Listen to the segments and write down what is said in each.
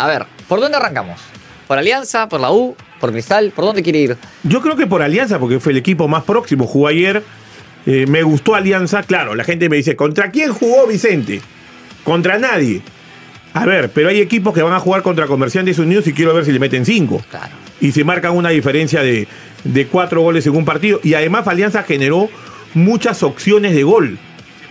A ver, ¿por dónde arrancamos? ¿Por Alianza? ¿Por la U? ¿Por Cristal? ¿Por dónde quiere ir? Yo creo que por Alianza, porque fue el equipo más próximo, jugó ayer. eh, me gustó Alianza, claro, la gente me dice, ¿contra quién jugó Vicente? Contra nadie. A ver, pero hay equipos que van a jugar contra Comerciantes Unidos y quiero ver si le meten cinco. Claro. Y se marcan una diferencia de, de cuatro goles en un partido. Y además Alianza generó muchas opciones de gol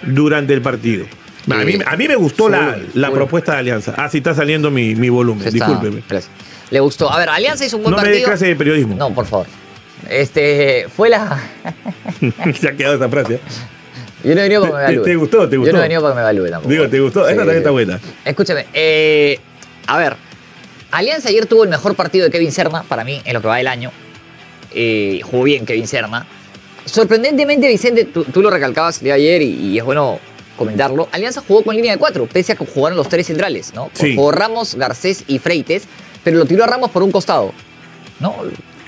durante el partido. A mí, a mí me gustó la, Full, la full. propuesta de Alianza. Ah, sí está saliendo mi, mi volumen, está- discúlpeme. gracias. Le gustó. A ver, Alianza hizo un buen No me dé partido. clase de periodismo. No, por favor. Este, fue la... Se ha quedado esa frase. Yo no he venido para que me ¿Te- evalúe. te gustó? ¿Te Yo gustó? no he venido para que me evalúe tampoco. Digo, ¿te gustó? Esa Sí. también está buena. Escúchame, eh, a ver, Alianza ayer tuvo el mejor partido de Kevin Serna, para mí, en lo que va del año. Eh, jugó bien Kevin Serna. Sorprendentemente, Vicente, tú, tú lo recalcabas el día de ayer y, y es bueno comentarlo. Alianza jugó con línea de cuatro, pese a que jugaron los tres centrales, ¿no? Sí. Jugó Ramos, Garcés y Freites, pero lo tiró a Ramos por un costado. ¿No?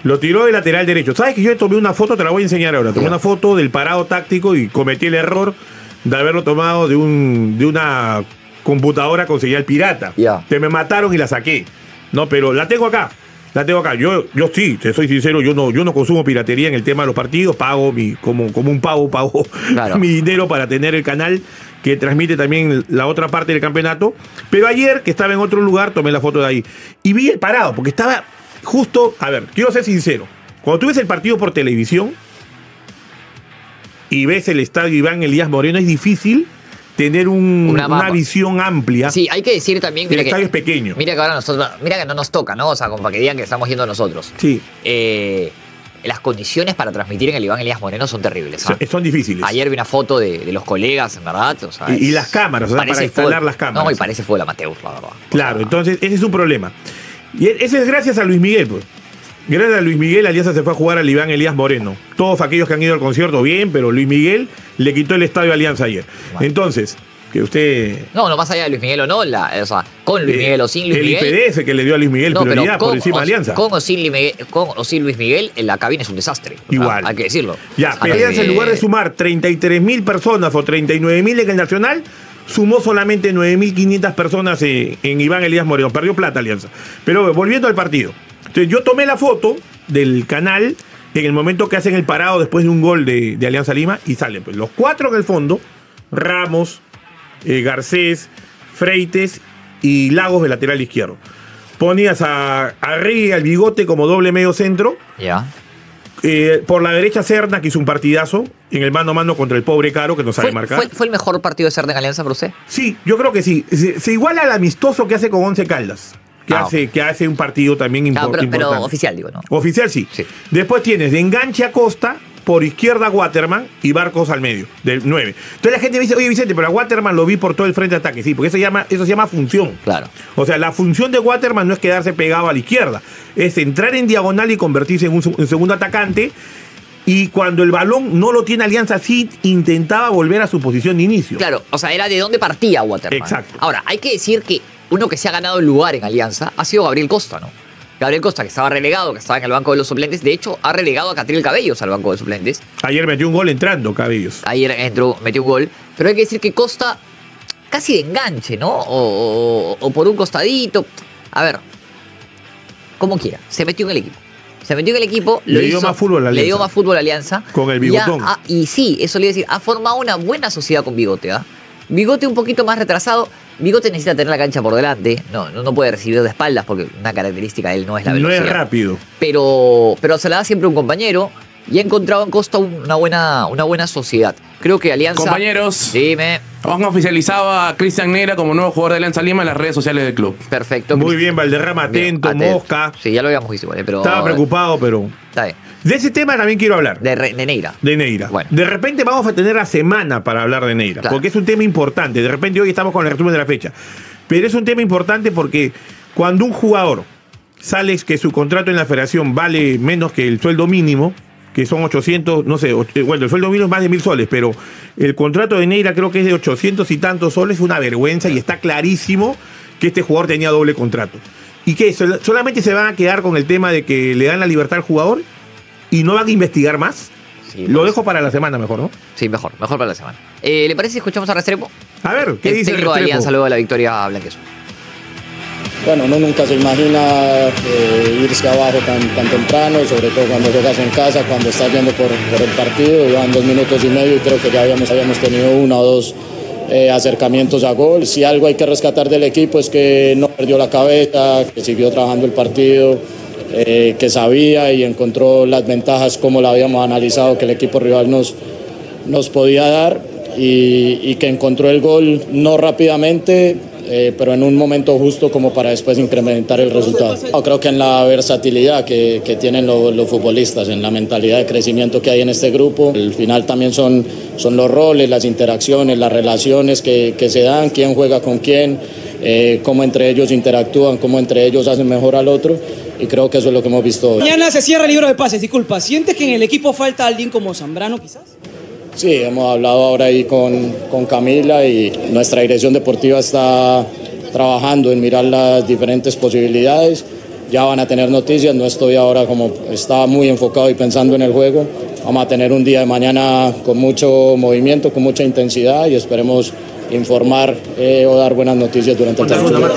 Lo tiró de lateral derecho. ¿Sabes que yo tomé una foto? Te la voy a enseñar ahora. Tomé una foto del parado táctico y cometí el error de haberlo tomado de, un, de una computadora con señal pirata. Ya. Te me mataron y la saqué. No, pero la tengo acá. La tengo acá. Yo, yo sí, te soy sincero, yo no, yo no consumo piratería en el tema de los partidos. Pago mi, como, como un pavo, pago Claro. mi dinero para tener el canal que transmite también la otra parte del campeonato. Pero ayer, que estaba en otro lugar, tomé la foto de ahí. Y vi el parado, porque estaba justo. A ver, quiero ser sincero. Cuando tú ves el partido por televisión y ves el estadio Iván Elías Moreno, es difícil tener un- Una una, visión amplia. Sí, hay que decir también. El Mira estadio es que, pequeño. mira que ahora nosotros. Mira que no nos toca, ¿no? O sea, como para que digan que estamos yendo nosotros. Sí, Eh, las condiciones para transmitir en el Iván Elías Moreno son terribles. ¿ah? son, difíciles. Ayer vi una foto de, de los colegas, en verdad. o sea, Y- las cámaras, o sea, para instalar fútbol. las cámaras. No, y parece fue la amateur, la verdad. Claro, entonces ese es un problema. Y e- ese es gracias a Luis Miguel, pues. Gracias a Luis Miguel, Alianza se fue a jugar al Iván Elías Moreno. Todos aquellos que han ido al concierto, bien, pero Luis Miguel le quitó el estadio a Alianza ayer. Entonces, que usted. No, no más allá de Luis Miguel o no, la, o sea, con Luis eh, Miguel o sin Luis el Miguel. IPDS que le dio a Luis Miguel no, pero prioridad por con, encima o, de Alianza. con o sin Luis Miguel, con o sin Luis Miguel, en la cabina es un desastre. O sea, Igual. hay que decirlo. Ya, pero Alianza en lugar de sumar 33 mil personas o 39 mil en el Nacional, sumó solamente 9.500 personas en, en Iván Elías Moreno. Perdió plata Alianza. Pero volviendo al partido. Entonces yo tomé la foto del canal en el momento que hacen el parado después de un gol de, de Alianza Lima y salen pues, los cuatro en el fondo, Ramos, eh, Garcés, Freites y Lagos de lateral izquierdo. Ponías a, a Rey al bigote como doble medio centro. Ya. Eh, por la derecha Serna, que hizo un partidazo en el mano a mano contra el pobre Caro, que no sabe ¿Fue, marcar. fue- fue el mejor partido de Cerda en Alianza para usted? Sí, yo creo que sí. Se, se iguala al amistoso que hace con Once Caldas, que, Ah, hace, que hace un partido también Ah, impor- pero, pero importante. oficial, digo, ¿no? Oficial sí. Sí. Después tienes de enganche a Costa, por izquierda Waterman y Barcos al medio, del 9. Entonces la gente me dice, oye Vicente, pero a Waterman lo vi por todo el frente de ataque. Sí, porque eso, llama, eso se llama función. Claro. O sea, la función de Waterman no es quedarse pegado a la izquierda, es entrar en diagonal y convertirse en un, en segundo atacante. Y cuando el balón no lo tiene Alianza, sí intentaba volver a su posición de inicio. Claro, o sea, era de dónde partía Waterman. Exacto. Ahora, hay que decir que uno que se ha ganado el lugar en Alianza ha sido Gabriel Costa, ¿no? Gabriel Costa, que estaba relegado, que estaba en el banco de los suplentes, de hecho, ha relegado a Catril Cabellos al banco de suplentes. Ayer metió un gol entrando, Cabellos. Ayer entró, metió un gol. Pero hay que decir que Costa casi de enganche, ¿no? O, o- o por un costadito. A ver, como quiera, se metió en el equipo. Se metió en el equipo, lo Le dio hizo- más fútbol a Le dio Alianza. más fútbol a Alianza. Con el Y ha- bigotón. Y, sí, eso le iba a decir, ha formado una buena sociedad con Bigote, ¿ah? Bigote un poquito más retrasado. Bigote necesita tener la cancha por delante. No, no, no puede recibir de espaldas porque una característica de él no es la No velocidad. es rápido. Pero, pero se la da siempre un compañero y ha encontrado en Costa una buena, una buena sociedad. Creo que Alianza. Compañeros, Dime. han oficializado a Cristian Neira como nuevo jugador de Alianza Lima en las redes sociales del club. Perfecto. Muy Cristian. bien, Valderrama, atento, Atento. Mosca. Sí, ya lo habíamos visto, ¿vale? pero. Estaba preocupado, pero. Está bien. De ese tema también quiero hablar. De, Re- de Neira. De Neira. Bueno. De repente vamos a tener la semana para hablar de Neira, Claro. porque es un tema importante. De repente hoy estamos con el resumen de la fecha. Pero es un tema importante porque cuando un jugador sale que su contrato en la federación vale menos que el sueldo mínimo, que son 800, no sé, eh, bueno, el sueldo mínimo es más de mil soles, pero el contrato de Neira creo que es de 800 y tantos soles, es una vergüenza y está clarísimo que este jugador tenía doble contrato. ¿Y qué? Sol- ¿Solamente se van a quedar con el tema de que le dan la libertad al jugador y no van a investigar más? Sí, Lo pues. dejo para la semana mejor, ¿no? Sí, mejor, mejor para la semana. Eh, ¿Le parece si escuchamos a Restrepo? A ver, ¿qué el dice Restrepo? Alianza luego de la victoria blanqueazul. bueno, uno nunca se imagina eh, irse abajo tan, tan temprano, sobre todo cuando juegas en casa, cuando estás yendo por, por el partido, llevan dos minutos y medio y creo que ya habíamos, habíamos tenido uno o dos eh, acercamientos a gol. Si algo hay que rescatar del equipo es que no perdió la cabeza, que siguió trabajando el partido, eh, que sabía y encontró las ventajas como lo habíamos analizado que el equipo rival nos, nos podía dar y, y que encontró el gol no rápidamente, eh, pero en un momento justo como para después incrementar el resultado. Yo creo que en la versatilidad que, que tienen lo- los futbolistas, en la mentalidad de crecimiento que hay en este grupo, al final también son, son los roles, las interacciones, las relaciones que, que se dan, quién juega con quién, eh, cómo entre ellos interactúan, cómo entre ellos hacen mejor al otro y creo que eso es lo que hemos visto hoy. Mañana se cierra el libro de pases, disculpa. ¿Sientes que en el equipo falta alguien como Zambrano quizás? Sí, hemos hablado ahora ahí con, con Camila y nuestra dirección deportiva está trabajando en mirar las diferentes posibilidades. Ya van a tener noticias, no estoy ahora como estaba muy enfocado y pensando en el juego. Vamos a tener un día de mañana con mucho movimiento, con mucha intensidad y esperemos informar eh, o dar buenas noticias durante el transcurso.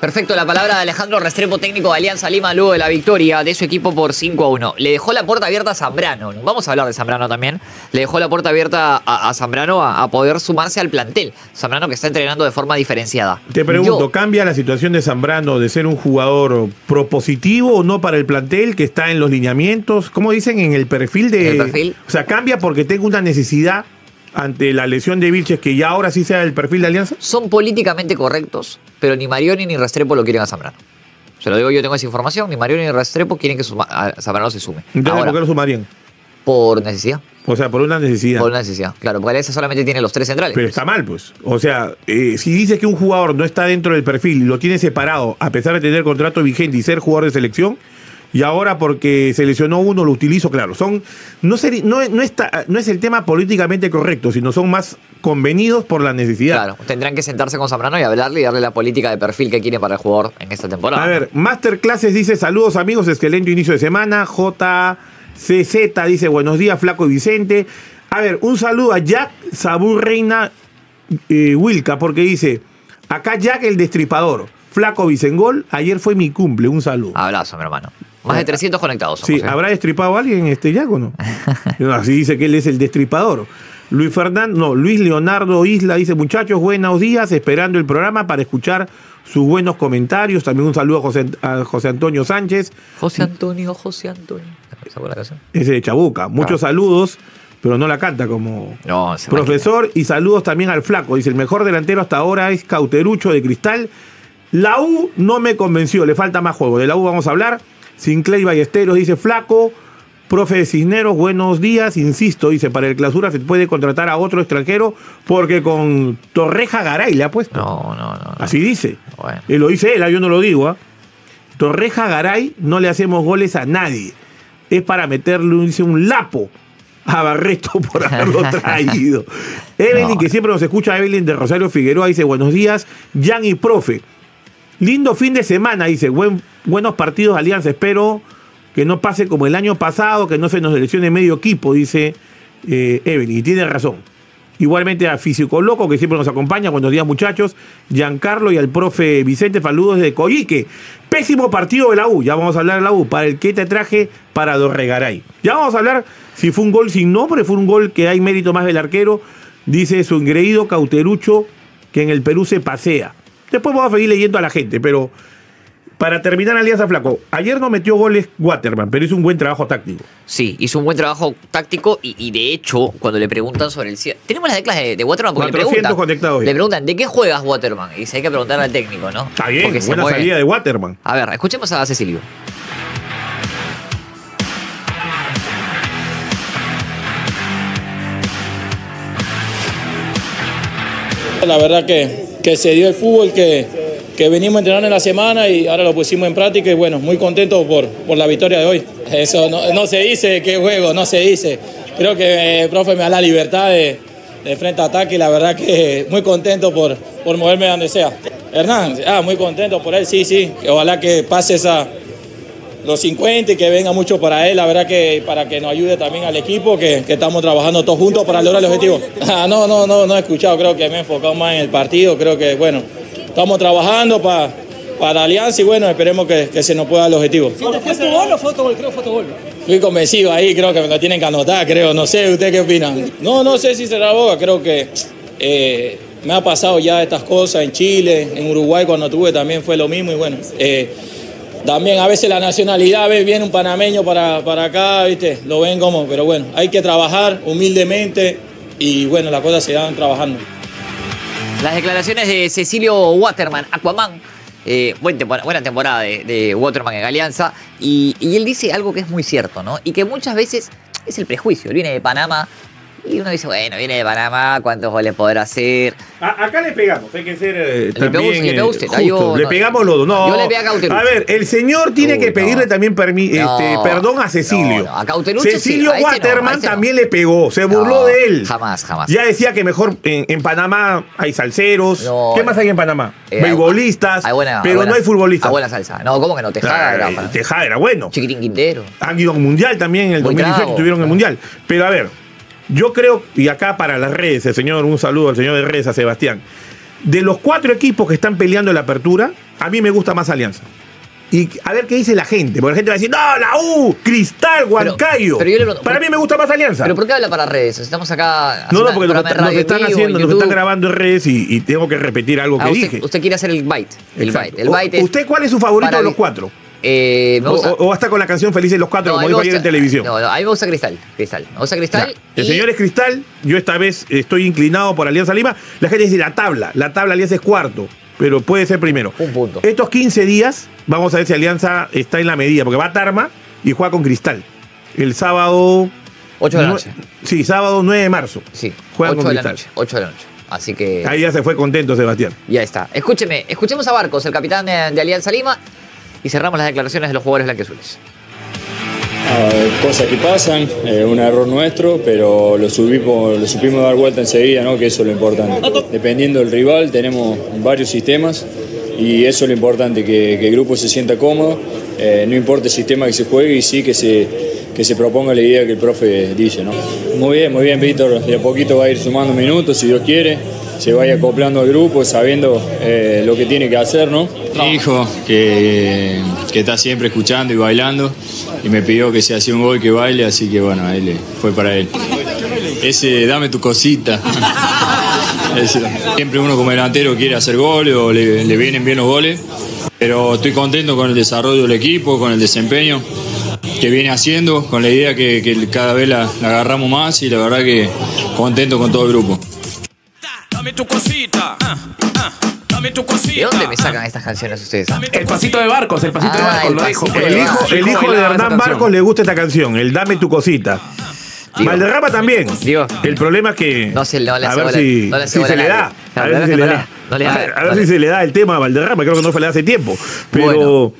Perfecto, la palabra de Alejandro Restrepo, técnico de Alianza Lima, luego de la victoria de su equipo por 5 a 1. Le dejó la puerta abierta a Zambrano. Vamos a hablar de Zambrano también. Le dejó la puerta abierta a, Zambrano a, a poder sumarse al plantel. Zambrano que está entrenando de forma diferenciada. Te pregunto, Yo- ¿cambia la situación de Zambrano de ser un jugador propositivo o no para el plantel que está en los lineamientos? ¿Cómo dicen en el perfil de. ¿En el perfil? O sea, cambia porque tengo una necesidad ante la lesión de Vilches que ya ahora sí sea el perfil de Alianza. son políticamente correctos, pero ni Marioni ni Restrepo lo quieren a Zambrano. Se lo digo yo, tengo esa información. Ni Marioni ni Restrepo quieren que suma- a Zambrano se sume. Entonces, Ahora, ¿por qué lo sumarían? por necesidad. O sea, por una necesidad. Por una necesidad. Claro, porque Alianza solamente tiene los tres centrales. Pero está mal, pues. O sea, eh, si dices que un jugador no está dentro del perfil y lo tiene separado, a pesar de tener contrato vigente y ser jugador de selección, y ahora porque se lesionó uno lo utilizo, claro. Son, no, no, no, está, no es el tema políticamente correcto, sino son más convenidos por la necesidad. Claro, tendrán que sentarse con Zambrano y hablarle y darle la política de perfil que quiere para el jugador en esta temporada. A ver, Masterclasses dice saludos amigos, excelente inicio de semana. JCZ dice buenos días, Flaco y Vicente. A ver, un saludo a Jack Sabur Reina eh, Wilca, porque dice, acá Jack el destripador, Flaco Vicengol, ayer fue mi cumple, un saludo. Abrazo, mi hermano. Más de 300 conectados. Sí, somos, ¿eh? ¿habrá destripado a alguien este o no? Así dice que él es el destripador. Luis Fernando, no, Luis Leonardo Isla dice, muchachos, buenos días, esperando el programa para escuchar sus buenos comentarios. También un saludo a José, a José Antonio Sánchez, José Antonio, José Antonio. Esa buena canción. ese de Chabuca. Muchos saludos, pero no la canta como No, profesor. Y saludos también al Flaco. Dice, el mejor delantero hasta ahora es Cauterucho de Cristal. La U no me convenció, le falta más juego. De la U vamos a hablar. Sinclair Ballesteros dice, Flaco, profe de Cisneros, buenos días. Insisto, dice, para el clausura se puede contratar a otro extranjero porque con Torreja Garay le ha puesto. No, no, no. no. Así dice. Bueno. Y lo dice él, ah, yo no lo digo. ¿ah? Torreja Garay no le hacemos goles a nadie. Es para meterle dice, un lapo a Barreto por haberlo traído. Evelyn, No. que siempre nos escucha, Evelyn de Rosario Figueroa, dice buenos días. Jan y profe. Lindo fin de semana, dice. Buen, buenos partidos Alianza. Espero que no pase como el año pasado, que no se nos seleccione medio equipo, dice eh, Evelyn. Y tiene razón. Igualmente a Físico Loco, que siempre nos acompaña. Buenos días, muchachos. Giancarlo y al profe Vicente, saludos de Coyique. Pésimo partido de la U. Ya vamos a hablar de la U. Para el que te traje para Dorregaray. Ya vamos a hablar si fue un gol sin nombre, fue un gol que hay mérito más del arquero. Dice su engreído Cauterucho que en el Perú se pasea. Después vamos a seguir leyendo a la gente, pero para terminar Alianza Flaco, ayer no metió goles Waterman, pero hizo un buen trabajo táctico. Sí, hizo un buen trabajo táctico y, y de hecho, cuando le preguntan sobre el cierre. Tenemos las declas de, de Waterman porque le 400 preguntan. conectados. Le preguntan, ¿de qué juegas Waterman? Y dice, hay que preguntarle al técnico, ¿no? Está bien, Porque se buena salida de Waterman. A ver, escuchemos a Cecilio. La verdad que, que se dio el fútbol que, que venimos entrenando en la semana y ahora lo pusimos en práctica y bueno, muy contento por, por la victoria de hoy. Eso no, se dice qué juego, no se dice. Creo que el profe me da la libertad de, frente a ataque y la verdad que muy contento por, por moverme donde sea. Hernán, ah, muy contento por él, sí, sí. Ojalá que pase esa, los 50 y que venga mucho para él, la verdad que para que nos ayude también al equipo, que, que estamos trabajando todos juntos para lograr el objetivo. Ah, no, no, no, no he escuchado, creo que me he enfocado más en el partido, creo que, bueno, estamos trabajando para para Alianza y bueno, esperemos que, que se nos pueda el objetivo. ¿Fue autogol o fue autogol? Creo que fue autogol. Fui convencido ahí, creo que me lo tienen que anotar, creo. No sé, ¿usted qué opinan? No, no sé si será boga, creo que eh, me ha pasado ya estas cosas en Chile, en Uruguay cuando tuve también fue lo mismo y bueno. eh, también a veces la nacionalidad, ves, viene un panameño para, para acá, ¿viste? Lo ven como, pero bueno, hay que trabajar humildemente y bueno, las cosas se dan trabajando. Las declaraciones de Cecilio Waterman, Aquaman. eh, buena temporada de, de Waterman en Alianza. Y, y él dice algo que es muy cierto, ¿no? Y que muchas veces es el prejuicio. Él viene de Panamá y uno dice, bueno, viene de Panamá, ¿cuántos goles podrá hacer? A- acá le pegamos, hay que ser eh, Le también pegó- le pegó eh, usted, justo. yo le no- pegamos los dos. No, yo le pegué a Cauterucho. A ver, el señor tiene Uy, que pedirle no. también este, perdón a Cecilio. a Cauterucho sí, Cecilio a a Waterman también le pegó, se burló de él. jamás, jamás. Ya decía que mejor en, en Panamá hay salseros. ¿Qué más hay en Panamá? Eh, Beisbolistas, pero buena- no hay futbolistas. hay buena salsa. No, ¿cómo que no? Tejada era Tejada era bueno. Chiquitín Quintero. Han ido a un mundial también en el Muy 2018, bravo, estuvieron en el mundial. Pero a ver, yo creo, y acá para las redes, el señor, un saludo al señor de redes, a Sebastián. De los cuatro equipos que están peleando la apertura, a mí me gusta más Alianza. Y a ver qué dice la gente, porque la gente va a decir, no, la U, Cristal, Huancayo. pero yo le pregunto- para mí me gusta más Alianza. ¿Pero por qué habla para redes? Estamos acá. no, no, porque programa de nos están en vivo, haciendo, en nos están grabando en redes y, y tengo que repetir algo que Ah, usted, dije. usted quiere hacer el bite. El Exacto. bite. El O- bite es ¿Usted cuál es su favorito para de los cuatro? Eh, O, gusta. o- hasta con la canción Felices los Cuatro, No, a como dijo ayer en televisión. No, no, a mí me gusta Cristal. Cristal. Me gusta Cristal. El y- señor es Cristal, yo esta vez estoy inclinado por Alianza Lima. La gente dice la tabla, la tabla Alianza es cuarto, pero puede ser primero. Un punto. Estos 15 días, vamos a ver si Alianza está en la medida, porque va a Tarma y juega con Cristal. El sábado. 8 de la noche. Sí, sábado 9 de marzo. Sí. Juegan 8 con de la Cristal. noche. 8 de la noche. Así que. Ahí ya se fue contento Sebastián. Ya está. Escúcheme, escuchemos a Barcos, el capitán de, de Alianza Lima, y cerramos las declaraciones de los jugadores blanqueazules. Ah, cosas que pasan, eh, un error nuestro, pero lo supimos, lo supimos dar vuelta enseguida, ¿no? que eso es lo importante. Dependiendo del rival, tenemos varios sistemas y eso es lo importante, que, que el grupo se sienta cómodo, eh, no importa el sistema que se juegue y sí que se, que se proponga la idea que el profe dice. ¿no? Muy bien, muy bien, Víctor, de a poquito va a ir sumando minutos, si Dios quiere, se vaya acoplando al grupo, sabiendo eh, lo que tiene que hacer. ¿no? Mi hijo, que, que está siempre escuchando y bailando, y me pidió que si hacía un gol que baile, así que bueno, ahí le- fue para él. Ese, dame tu cosita. Siempre uno como delantero quiere hacer goles o le, vienen bien los goles, pero estoy contento con el desarrollo del equipo, con el desempeño que viene haciendo, con la idea que, que cada vez la, la agarramos más y la verdad que contento con todo el grupo. Dame tu cosita. ah, ah, Dame tu cosita. ¿De dónde me sacan estas canciones ustedes? ah? El pasito de barcos, el pasito de Ah, barcos, el lo dijo. pasito porque de El hijo, Barcos. el hijo de Hernán. Barcos le gusta esta canción, el Dame tu cosita. Digo. Valderrama también. Digo. El problema es que. No se- no le a hace ver bola- si, no le hace si bola se a le nadie. da. La A ver verdad si que se le no da. le- no le A ver- a no ver le- si se le da el tema a Valderrama. Creo que no se le da hace tiempo. Pero. Bueno.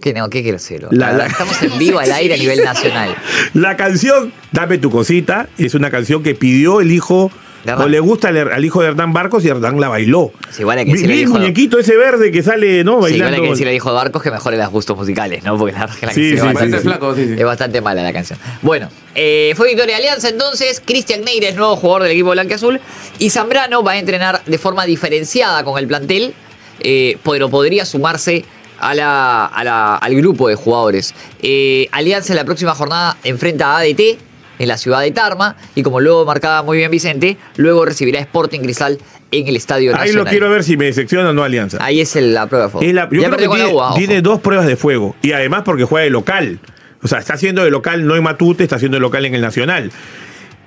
¿Qué, no, ¿Qué quiero hacer? La- la- Estamos en vivo al aire a nivel nacional. La canción Dame tu cosita es una canción que pidió el hijo. Hernán. O le gusta al, al hijo de Hernán Barcos y Hernán la bailó. Sí, igual hay que decirle el muñequito ese verde que sale, ¿no? Sí, igual Bailando. hay que decirle al hijo de Barcos que mejore los gustos musicales, ¿no? Porque la verdad es que la Sí, canción sí, es sí, bastante- Parece flaco, sí, sí. Es bastante mala la canción. Bueno, eh, fue victoria de Alianza entonces. Cristian Neira es nuevo jugador del equipo blanqueazul. Y Zambrano va a entrenar de forma diferenciada con el plantel, eh, pero podría sumarse a la- a la- al grupo de jugadores. Eh, Alianza en la próxima jornada enfrenta a ADT en la ciudad de Tarma. Y como luego marcaba muy bien Vicente, luego recibirá Sporting Cristal en el Estadio Ahí Nacional. lo quiero ver si me decepciona o no Alianza. Ahí es el- la prueba de fuego. Es la- yo Ya creo que tiene dos pruebas de fuego. Y además porque juega de local. O sea, está haciendo de local no en Matute, está haciendo de local en el Nacional.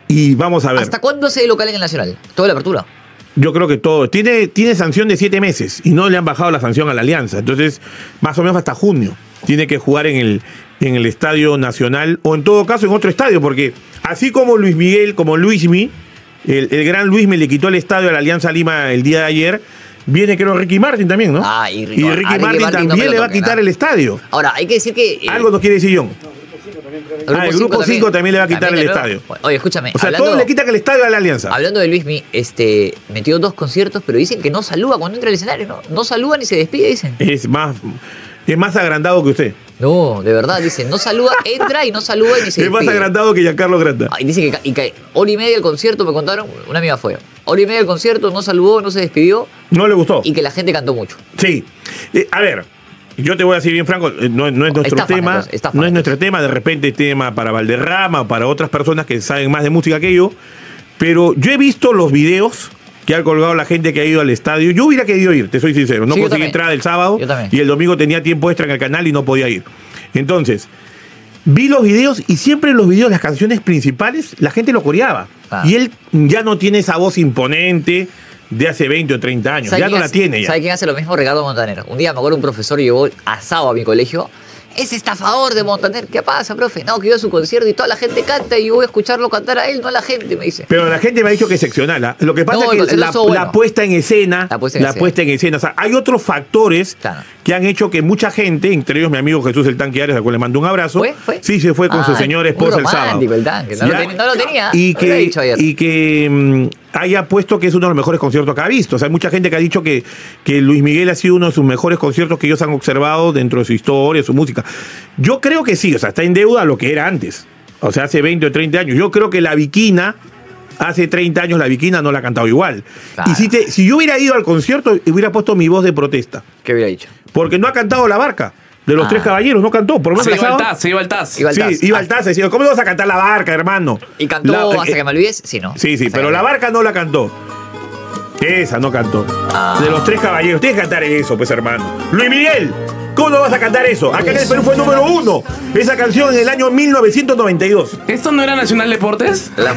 Y vamos a ver. ¿Hasta cuándo hace de local en el Nacional? Toda la apertura. Yo creo que todo. Tiene, tiene sanción de siete meses y no le han bajado la sanción a la Alianza. Entonces, más o menos hasta junio. Tiene que jugar en el, en el Estadio Nacional o en todo caso en otro estadio, porque así como Luis Miguel, como Luismi, el, el gran Luismi le quitó el estadio a la Alianza Lima el día de ayer, viene creo Ricky Martin también, ¿no? Ah, y Ricky- y a Ricky Ricky Martin no también le va a quitar el estadio. Ahora, hay que decir que. eh, Algo nos quiere decir John. el Ah, el grupo cinco también le va a quitar el estadio. Oye, escúchame. O sea, hablando, todos le quitan el estadio a la Alianza. hablando de Luismi, este, metió dos conciertos, pero dicen que no saluda cuando entra al escenario. No, no saluda ni se despide, dicen. Es más, es más agrandado que usted. No, de verdad, dicen. No saluda, entra y no saluda y ni se Es más agrandado que Giancarlo Granda. Ay, dice que, y que hora y media el concierto me contaron, una amiga fue. Hora y media del concierto, no saludó, no se despidió No le gustó. y que la gente cantó mucho. Sí. Eh, a ver, yo te voy a decir bien franco, eh, no, no es nuestro Estafa, tema, entonces, no es nuestro tema, de repente es tema para Valderrama o para otras personas que saben más de música que yo, pero yo he visto los videos que ha colgado la gente que ha ido al estadio. Yo hubiera querido ir, te soy sincero, no Sí, conseguí entrada el sábado y el domingo tenía tiempo extra en el canal y no podía ir. Entonces, vi los videos y siempre en los videos, las canciones principales, la gente lo coreaba. Ah. Y él ya no tiene esa voz imponente de hace 20 o 30 años, ¿Sabe ya no la tiene ya. ¿Sabe quién hace lo mismo? Ricardo Montaner. Un día me acuerdo un profesor llevó asado a mi colegio. Es estafador de Montaner. ¿Qué pasa, profe? No, que iba a su concierto y toda la gente canta y yo voy a escucharlo cantar a él, no a la gente, me dice. Pero la gente me ha dicho que es excepcional. ¿ah? Lo que pasa No, es que la, estuvo bueno. la puesta en escena, La puesta en escena. puesta en escena, o sea, hay otros factores Claro. que han hecho que mucha gente, entre ellos mi amigo Jesús el Tanque Arias, al cual le mando un abrazo, ¿Fue? ¿Fue? sí se fue con Ah, su señora esposa el sábado. el Tanque, no lo tenía- no lo tenía, y lo que, dicho ayer. y que mm, haya puesto que es uno de los mejores conciertos que ha visto. O sea, hay mucha gente que ha dicho que, que Luis Miguel ha sido uno de sus mejores conciertos que ellos han observado dentro de su historia, su música. Yo creo que sí, o sea, está en deuda a lo que era antes. O sea, hace 20 o 30 años. Yo creo que la Viquina, hace 30 años la Viquina no la ha cantado igual. Claro. Y si, te- si yo hubiera ido al concierto, hubiera puesto mi voz de protesta. ¿Qué hubiera dicho? Porque no ha cantado La Barca. De los Ah. tres caballeros, no cantó. Por lo menos Se iba al TAS, se iba al TAS. Iba al Sí, iba al TAS. Decía, ¿cómo ibas a cantar La Barca, hermano? ¿Y cantó La- hasta eh, que me olvides? Sí, no. Sí, sí, Hasta pero que la barca no la cantó. Esa no cantó. Ah. De los tres caballeros. Tienes que cantar eso, pues, hermano. Luis Miguel, ¿cómo no vas a cantar eso? Acá en el Perú fue número uno. Esa canción en el año 1992. ¿Esto no era Nacional Deportes? La-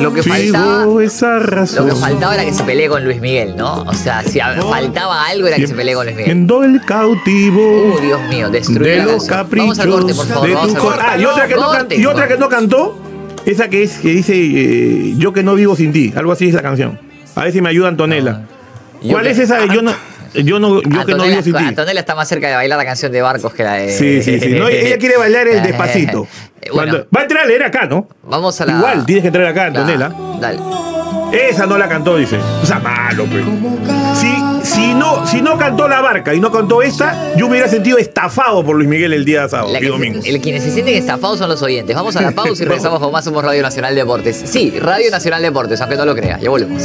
lo que faltaba. Sigo esa razón. Lo que faltaba era que se pelee con Luis Miguel, ¿no? O sea, si a- faltaba algo era que se pelee con Luis Miguel. Siendo el cautivo. Uh, Dios mío, destruyó de la los canción. caprichos Vamos al corte, por favor. de Vamos tu al cor- corte. Ah, y otra que no, can- Corte, y otra que no corte. cantó, esa que es que dice eh, Yo que no vivo sin ti. Algo así es la canción. A ver si me ayuda Antonella. Yo ¿Cuál que- es esa de yo no, yo no, yo que no vivo sin ti? Antonella está más cerca de bailar la canción de Barcos que la de. Sí, sí, sí. No, ella quiere bailar el despacito. Eh, bueno, Cuando- va a entrar a leer acá, ¿no? vamos a la. Igual, tienes que entrar acá, Antonella. Dale. Esa no la cantó, dice. O sea, malo, pues. Si, si, no, si no cantó La Barca y no cantó esta, yo me hubiera sentido estafado por Luis Miguel el día sábado La y domingo. el quienes se sienten estafados son los oyentes. Vamos a la pausa y regresamos con más Somos Radio Nacional Deportes. Sí, Radio Nacional Deportes, aunque no lo crea. Ya volvemos.